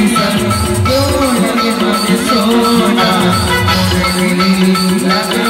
Yo no había más de sola, no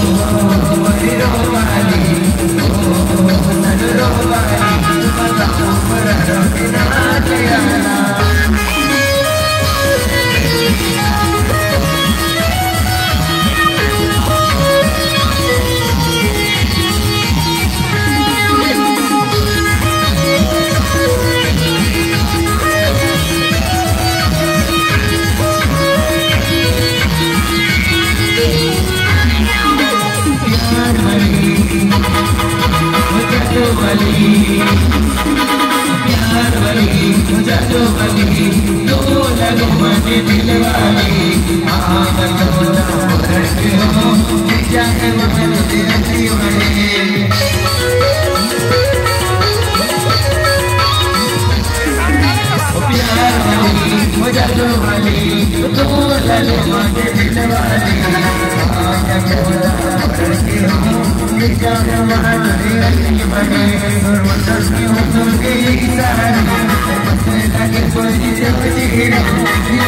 Thank you. वाली डोल डोल दिल वाली आगल डोला बरस हो जाकर बदल तेरा जीवन मुझलो वाली तू ललो मांगे दिल वाली आगे बोला करके हूँ Yeah.